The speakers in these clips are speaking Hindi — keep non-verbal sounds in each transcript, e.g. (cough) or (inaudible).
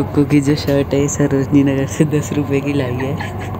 कुक्कू की जो शर्ट है सरोजनी नगर से दस रुपए की लाई है।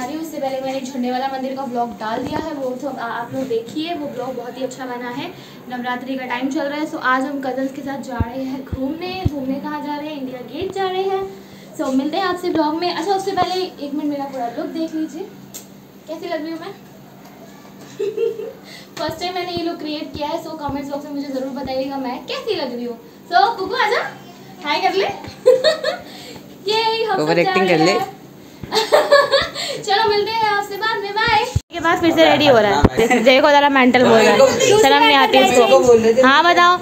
बना रही हूँ। उससे पहले मैंने झंडे वाला मंदिर का ब्लॉग डाल दिया है। वो तो आप लोग देखिए वो ब्लॉग बहुत ही अच्छा बना है। नवरात्रि का टाइम चल रहा है। सो आज हम कजन्स के साथ जा रहे हैं घूमने। घूमने कहाँ जा रहे हैं? इंडिया गेट जा रहे हैं। सो मिलते हैं आपसे ब्लॉग में। अच्छा उससे पहले एक मिनट मेरा पूरा लुक देख लीजिए। कैसी लग रही हूँ मैं? (laughs) फ़र्स्ट टाइम मैंने ये लुक क्रिएट किया है। सो कमेंट्स बॉक्स में मुझे ज़रूर बताइएगा मैं कैसी लग रही हूँ। सो कुकू आजा हाय कर ले। (laughs) ये हम सब जा रहे हैं। (laughs) चलो मिलते हैं आपसे बाद में बाय के बाद फिर से रेडी हो रहा है। देखो जरा मेंटल बोल रहा है। शर्म नहीं आती इसको। हाँ बताओ।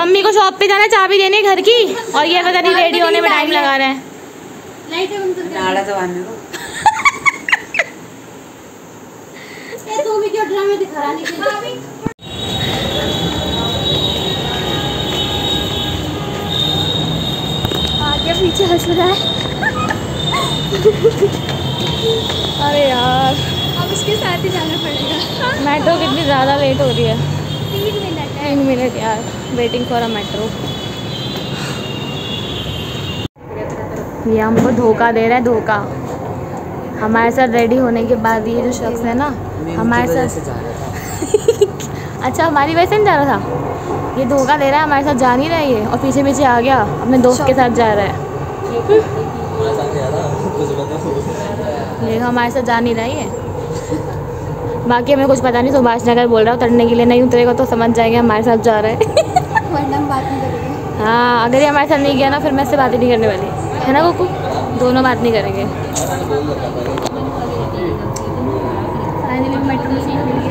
मम्मी को शॉप पे जाना चाबी देने घर की? और ये पता नहीं (laughs) रेडी होने में टाइम लगा रहे हैं। नाड़ा तो आने दो। (laughs) आगे पीछे हंस रहा है। अरे यार। अब उसके साथ ही जाना पड़ेगा। मेट्रो कितनी ज़्यादा लेट हो रही है? तीन मिनट है। तीन मिनट यार वेटिंग फॉर अ मेट्रो ये हमको धोखा दे रहा है धोखा। हमारे साथ रेडी होने के बाद ये जो शख्स है ना हमारे साथ (laughs) अच्छा हमारी वजह से नहीं जा रहा था? ये धोखा दे रहा है हमारे साथ जा नहीं रहा है ये? और पीछे पीछे आ गया। अपने दोस्त के साथ जा रहा है। देखो हमारे साथ जा नहीं रहा है बाकी हमें कुछ पता नहीं सुभाष नगर बोल रहा है उतरने के लिए नहीं उतरेगा तो समझ जाएँगे हमारे साथ जा रहा है। (laughs) वरना बात नहीं करेंगे। हाँ अगर ये हमारे साथ नहीं गया ना फिर मैं इससे बात ही नहीं करने वाली। है ना कुकू? दोनों बात नहीं करेंगे। फाइनली मेट्रो में सीट मिली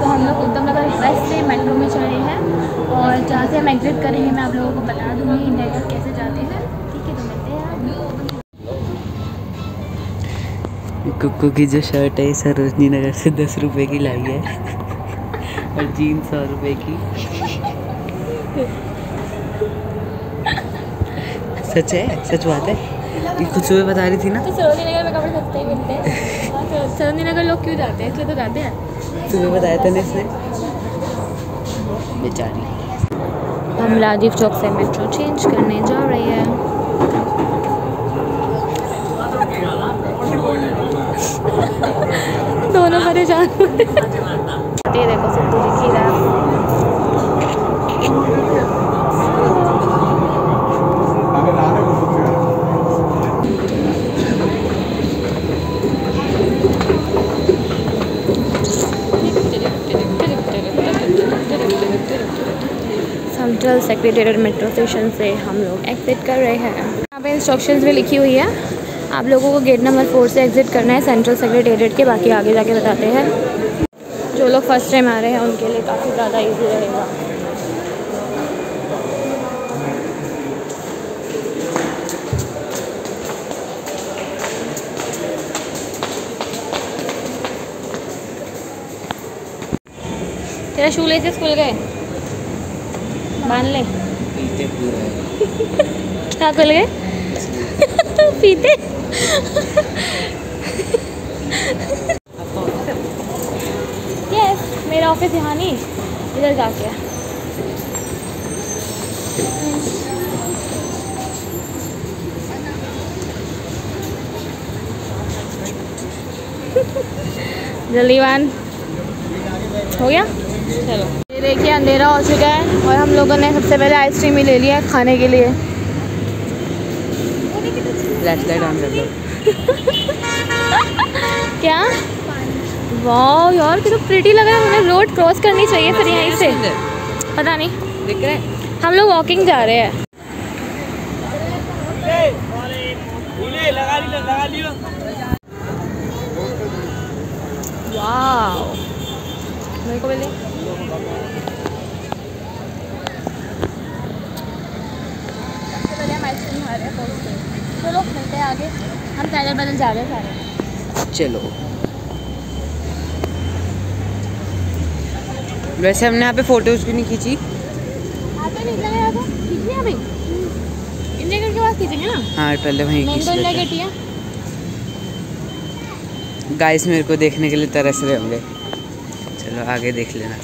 तो हम लोग उत्तम नगर वेस्ट से मेट्रो में चढ़े हैं और जहाँ से हम एग्जिट करेंगे मैं आप लोगों को बता दूँगी इंडिया कैसे जाते हैं। कुक्कू की जो शर्ट है सरोजनी नगर से दस रुपए की लाई है। और जीन्स सौ रुपए की। सच है? सच बात है? ये कुछ सुबह बता रही थी ना? तो सरोजनी नगर में कपड़े सस्ते मिलते हैं। हाँ, सरोजनी नगर लोग क्यों जाते हैं? इसलिए तो जाते हैं। सुबह बताया था ना इसने? बेचारी। हम राजीव चौक से मेट्रो चेंज करने जा रहे हैं। दोनों परेशान हुए ये देखो सिद्धू जी की सेक्रेटेरिएट मेट्रो स्टेशन से हम लोग एग्जिट कर रहे हैं। यहाँ पे इंस्ट्रक्शंस भी लिखी हुई है। आप लोगों को गेट नंबर फोर से एग्जिट करना है सेंट्रल सेक्रेटेरिएट के बाकी आगे जाके बताते हैं। जो लोग फ़र्स्ट टाइम आ रहे हैं उनके लिए काफ़ी ज़्यादा ईजी रहेगा। तेरा शू लेसेस खुल गए? बाँध ले। (laughs) क्या खुल गए? (laughs) पीते? यस मेरा ऑफ़िस यहाँ नहीं, इधर जाके है जल्दी वन। हो गया? चलो। देखिए, अंधेरा हो चुका है और हम लोगों ने सबसे पहले आइसक्रीम ही ले लिया है खाने के लिए। फ्लैश लाइट ऑन कर दो। (laughs) क्या? वाह यार कितना प्रिटी लग रहा है। हमें रोड क्रॉस करनी चाहिए फिर यहीं से। पता नहीं। दिख रहा है? हम लोग वॉकिंग जा रहे हैं। मेरे को मिले आइसक्रीम खा रहे हैं चलो मिलते हैं आगे। हम पैदल पैदल जा रहे हैं सारे। चलो। वैसे हमने यहाँ पे फ़ोटोज़ क्यों नहीं खींची। है यहाँ को खींचनी अभी। इंडिया गेट के पास खींचेंगे ना? पहले वहीं खींच लेते गेट हैं। गाइस मेरे को देखने के लिए तरस रहे होंगे। चलो आगे देख लेना।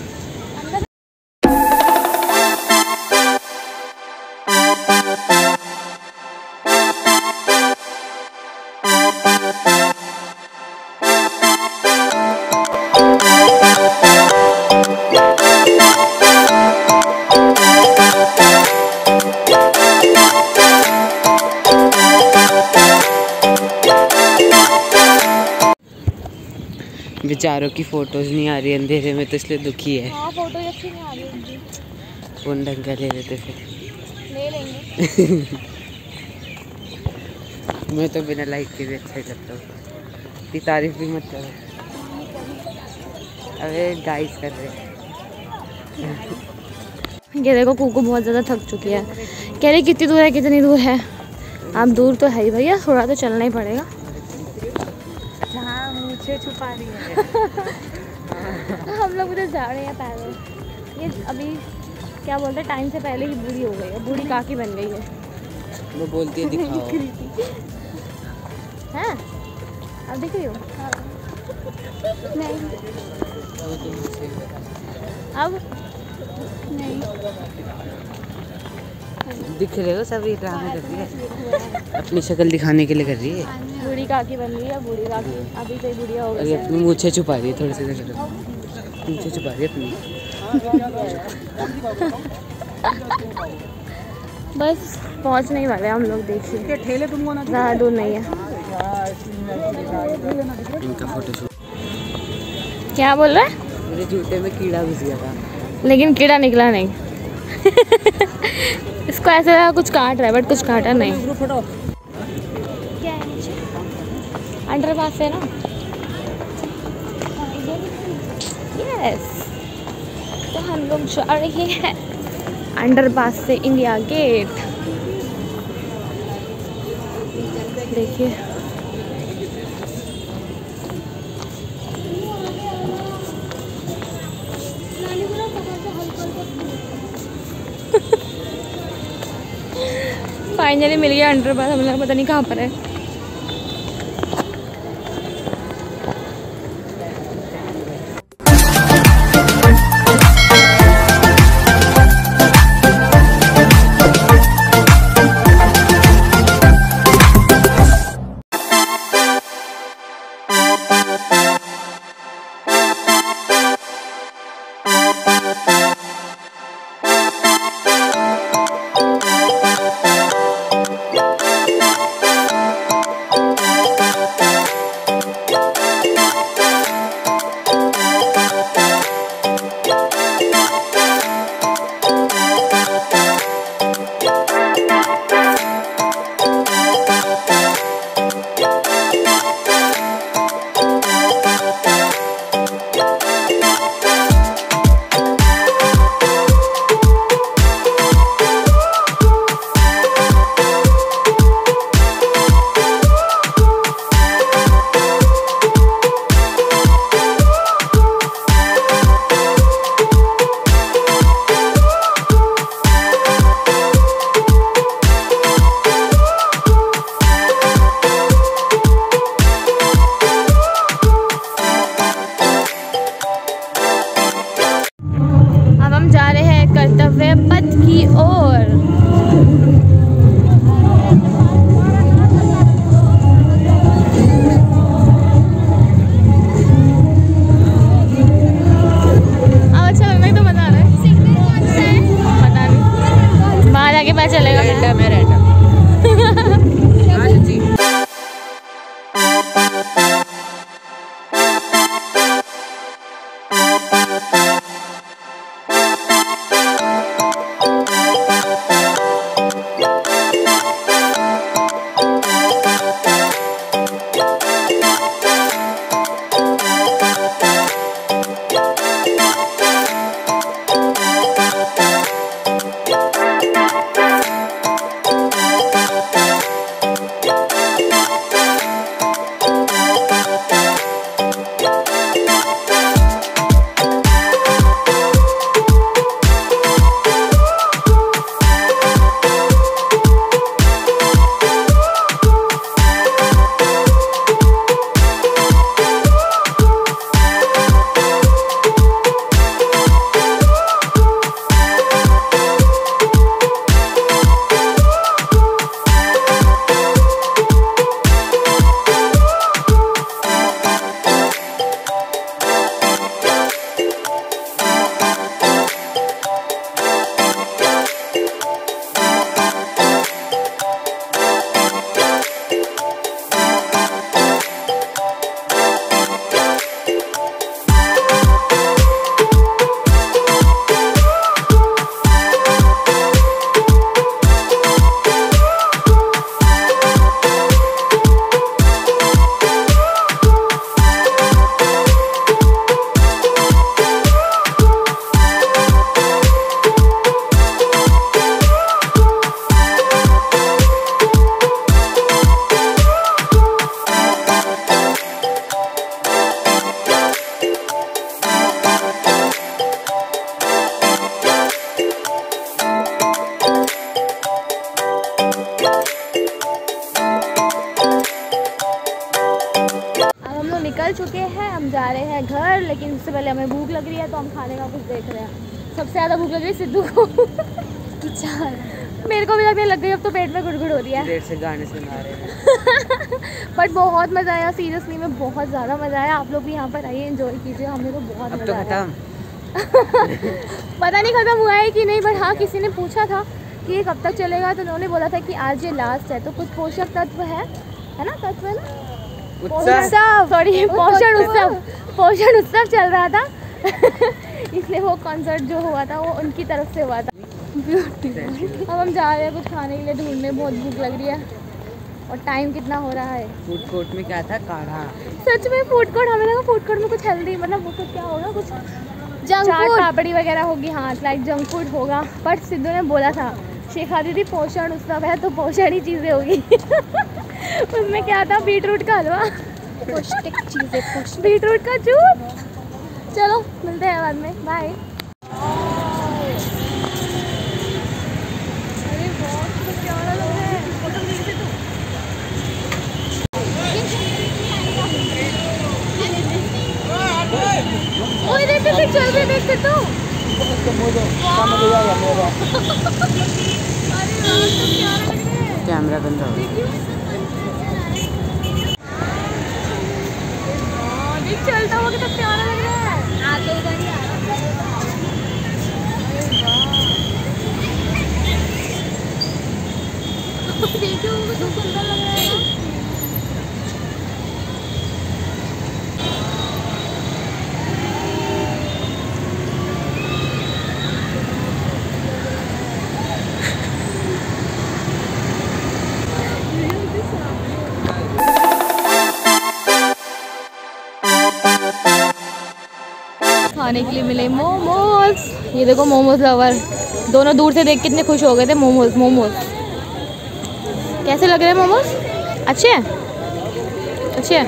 बेचारों की फ़ोटोज़ नहीं आ रही अंधेरे में तो इसलिए दुखी है। हाँ फ़ोटो अच्छी नहीं आ रही फ़ोन ढंग का ले लेते फिर। ले लेंगे। (laughs) मैं तो बिना लाइक के भी अच्छा ही लगता हूँ। इतनी तारीफ़ भी मत करो। अबे गाइस कर रहे ये देखो कुकू बहुत ज़्यादा थक चुकी है। कह रही कितनी दूर है कितनी दूर है? आप दूर तो है ही भैया थोड़ा तो चलना ही पड़ेगा। हाँ मुझे छुपा रही है। (laughs) (laughs) हम लोग उधर जा रहे हैं पैदल। ये अभी क्या बोलते हैं टाइम से पहले ही बूढ़ी हो गई है। बूढ़ी काकी बन गई है। वो बोलती है दिखाओ। (laughs) हैं? अब दिख रही हो? नहीं। अब? नहीं। दिख रहे हो सभी ड्रामे कर रही है। अपनी शक्ल दिखाने के लिए कर रही है। बूढ़ी काकी बन गई है बूढ़ी काकी। अभी से ही बुढ़िया हो गई है। अपनी मूछे छुपा रही है थोड़ी सी देर मूछे छुपा रही है अपनी। बस पहुँचने ही वाले हम लोग देखिए। ठेले तुमको ना ज़्यादा दूर नहीं है। इनका फ़ोटो क्या बोल रहा? है मेरे जूते में कीड़ा घुस गया था। लेकिन कीड़ा निकला नहीं। (laughs) इसको ऐसा कुछ काट रहा है बट कुछ काटा नहीं। है अंडर पास है ना? यस तो हम लोग जा रहे हैं अंडर पास से इंडिया गेट। देखिए। (laughs) फाइनली मिल गया अंडर पास, हम लोग पता नहीं कहाँ पर है। निकल चुके हैं हम जा रहे हैं घर लेकिन उससे पहले हमें भूख लग रही है तो हम खाने का कुछ देख रहे हैं। सबसे ज़्यादा भूख लग रही है सिद्धू को। मेरे को भी लगने लग गई अब तो पेट में गुड़गुड़ हो रही है। से गाने सुना रहे हैं। (laughs) बट बहुत मज़ा आया सीरियसली में बहुत ज़्यादा मज़ा आया। आप लोग भी यहाँ पर आइए एंजॉय कीजिए हमें तो बहुत तो मज़ा आया। (laughs) पता नहीं खत्म हुआ है कि नहीं बट हाँ किसी ने पूछा था कि ये कब तक चलेगा तो उन्होंने बोला था कि आज ये लास्ट है। तो कुछ पोषक तत्व है? है ना तत्व है ना? उत्साह सॉरी पोषण उत्सव। पोषण उत्सव चल रहा था। (laughs) इसलिए वो कॉन्सर्ट जो हुआ था वो उनकी तरफ़ से हुआ था। अब हम जा रहे हैं कुछ खाने के लिए ढूँढने बहुत भूख लग रही है। और टाइम कितना हो रहा है। फ़ूड कोर्ट में क्या था? काढ़ा। सच में फ़ूड कोर्ट हमें लगा फ़ूड कोर्ट में कुछ हेल्दी मतलब वो कुछ क्या होगा कुछ जंक फ़ूड पापड़ी वगैरह होगी हाँ लाइक जंक फ़ूड होगा। बट सिद्धू ने बोला था शेखा दीदी पोषण उत्सव है तो पोषण ही चीज़ें होगी। (laughs) उसमें क्या था? बीट रूट का हलवा। पौष्टिक चीज़ें बीट रूट का जूस। चलो मिलते हैं बाद में। बाय अरे बहुत प्यारा लग रहा है। फ़ोटो खींच तू चल रहे कैमरा गंदा हो गया। हाँ, देख चलता हुआ कितना प्यारा लग रहा है। आ तो ही खाने के लिए मिले मोमोज। ये देखो मोमोज लवर। दोनों दूर से देख कितने खुश हो गए थे मोमोज मोमोज। कैसे लग रहे हैं मोमोज? अच्छे हैं? अच्छे हैं?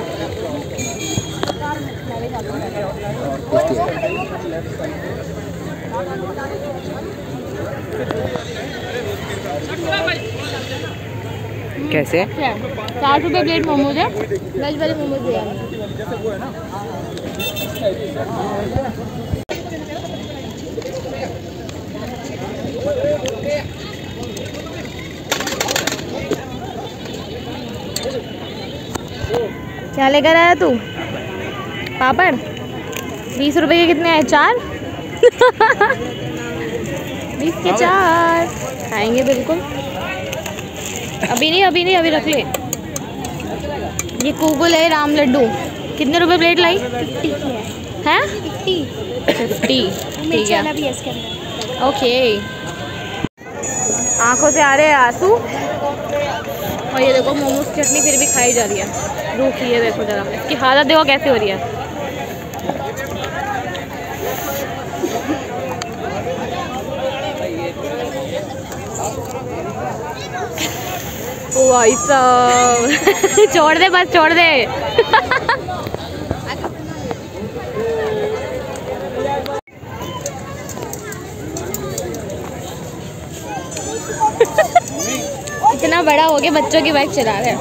कैसे? साठ रुपये प्लेट मोमोज है। वेज वाले मोमोज क्या लेकर आया तू? पापड़? बीस रुपए के कितने आए? चार? (laughs) बीस के चार। खाएँगे बिल्कुल। अभी नहीं अभी नहीं, अभी रख ले। ये कुकुल है, राम लड्डू। कितने रुपए प्लेट लाई? हैं? फिफ्टी फिफ्टी ठीक है। भी इसके अंदर। ओके आँखों से आ रहे हैं आँसू। और ये देखो मोमोज चटनी फिर भी खाई जा रही है। रूखी है देखो जरा। इसकी हालत देखो कैसे हो रही है। भाई साहब। (laughs) छोड़ दे बस छोड़ दे। (laughs) इतना बड़ा हो गया, बच्चों की बाइक चला रहे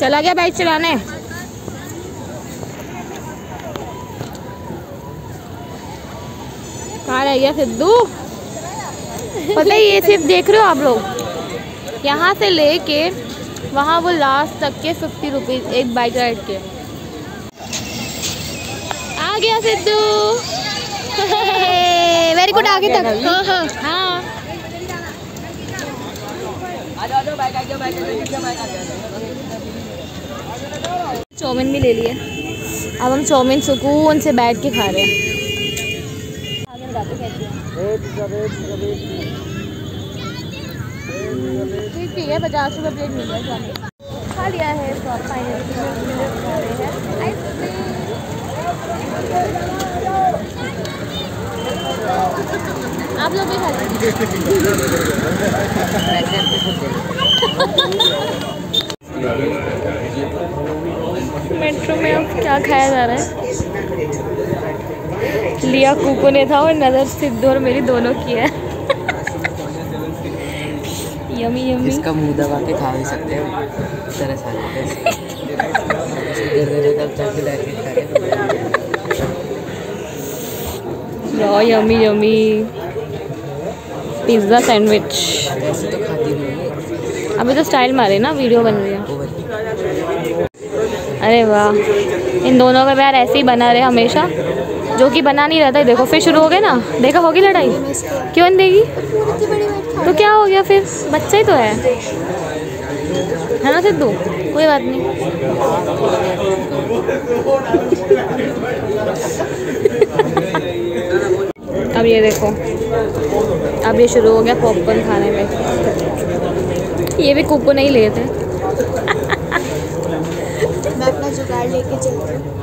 चला गया बाइक चलाने। कहाँ रह गया सिद्धू? पता है, ये सिर्फ़ देख रहे हो आप लोग? यहाँ से लेके वहाँ वो लास्ट तक के फिफ्टी रुपीज़ एक बाइक राइड के। आ गया सिद्धू। (laughs) वेरी गुड आगे तक। हाँ हाँ। हाँ चाउमीन भी ले लिए। अब हम चाउमीन सुकून से बैठ के खा रहे हैं। ठीक है पचास रुपये प्लेट मिल चाउमीन खा लिया है तो फाइनली खा रहे हैं आइसक्रीम आप लोग भी खा मेट्रो में अब क्या खाया जा रहा है? लिया कुकू ने था और नज़र सिद्धू और मेरी दोनों की है। Yummy yummy. इसका मुँह दबा के खा भी सकते हो। तरस आ (laughs) लो यमी यमी पिज़्ज़ा सैंडविच अभी तो स्टाइल मारे ना वीडियो बन रही है। अरे वाह। इन दोनों का प्यार ऐसे ही बना रहे हमेशा। जो कि बना नहीं रहता है देखो, फिर शुरू हो गए ना? देखा होगी लड़ाई? क्यों नहीं देगी तो क्या हो गया फिर? बच्चा ही तो है। है ना सिद्धू? कोई बात नहीं। अब ये देखो। अब ये शुरू हो गया पॉपकॉर्न खाने में। ये भी कुकू नहीं लेते। मैं अपना जुगाड़ लेके चलती हूँ।